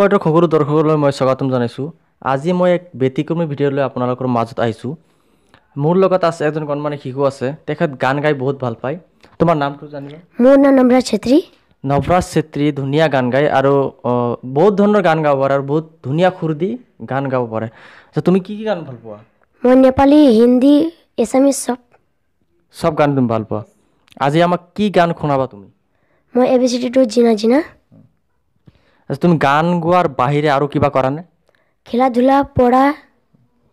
স্পৰ্টৰ সকলো দৰ্শকলৈ মই স্বাগতম জনাইছোঁ। আজি মই এক ব্যতিক্ৰমী ভিডিঅ' লৈ আপোনালোকৰ মাজত আহিছোঁ। মোৰ লগত আছে এজন কণমানি শিশু আছে তেখেত গান গাই বহুত ভাল পায়। তোমাৰ নামটো জানিবা? মোৰ নাম নম্ৰাজ ছেত্ৰী। নৱৰাজ চেত্ৰী ধুনীয়া গান গায় আৰু বহুত ধৰণৰ গান গাব পাৰে আৰু বহুত ধুনীয়া সুৰ দি গান গাব পাৰে। আচ্ছা তুমি কি কি গান ভাল পোৱা? মই নেপালী হিন্দী এছামিজ চব। চব গান তুমি ভাল পোৱা। আজি আমাক কি গান শুনাবা তুমি? মই এ বি চি ডিটো জিনা জিনা। আচ্ছা তুমি গান গোৱাৰ বাহিৰে আৰু কিবা কৰা নে খেলা ধূলা পঢ়া।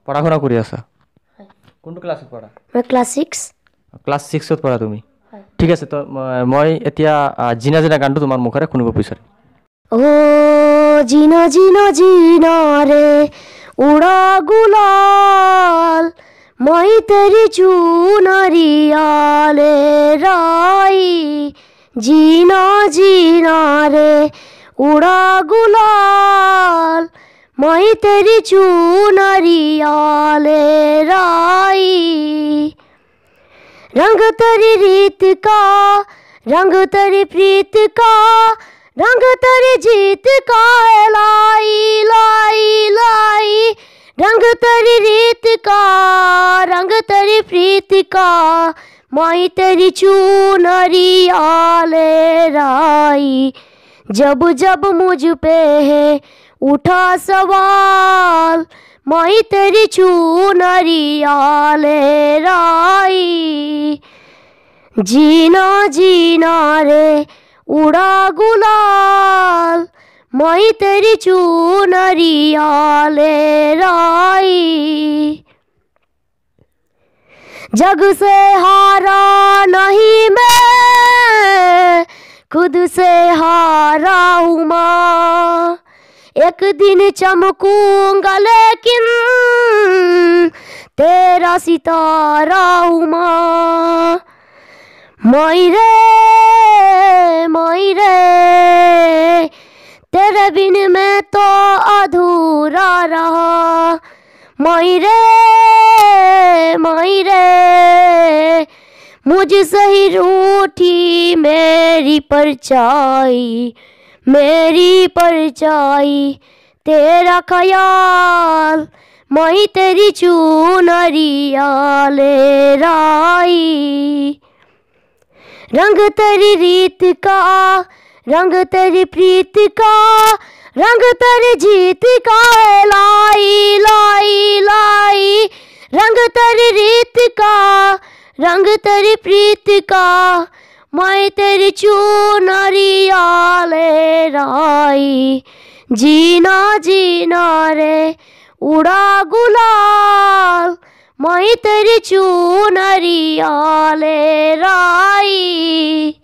পঢ়া শুনা কৰি আছা? কোনটো ক্লাছত পঢ়া? মই ক্লাছ ছিক্স। ক্লাছ ছিক্সত পঢ়া তুমি? ঠিক আছে তো মই- এতিয়া জিনা জিনা গানটো তোমাৰ মুখেৰে শুনিব বিচাৰিম। ও জিনা জিনা জিনা ৰে উড়া গুলাল মই তেৰি চুনাৰিয়ালে ৰাই জিনা জিনা उड़ा गुलाल माई तेरी चूनरी आले राई रंग तेरी रीत का रंग तेरी प्रीत का रंग तेरी जीत का है लाई लाई लाई रंग तेरी रीत का रंग तेरी प्रीत का माई तेरी चूनरी आले राई जब जब मुझ पे है, उठा सवाल, माई तेरी चूनरी आले राई। जीना जीना रे, उड़ा गुलाल, माई तेरी चूनरी आले राई। जग से हारा नहीं एक दिन चमकूँगा लेकिन तेरा सितारा हूँ माँ माई रे रे, तेरे बिन मैं तो अधूरा रहा। माई रे माई रे, मुझ सही रूठी मेरी परछाई। मेरी परछाई, तेरा ख्याल, माई तेरी चूनरिया ले राई। रंग तेरी रीत का, रंग तेरी प्रीत का, रंग तेरी जीत का लाई लाई लाई। रंग तेरी रीत का, रंग तेरी प्रीत का Mai teri chunari ale rai Jina jina re ura gulal Mai teri chunari ale rai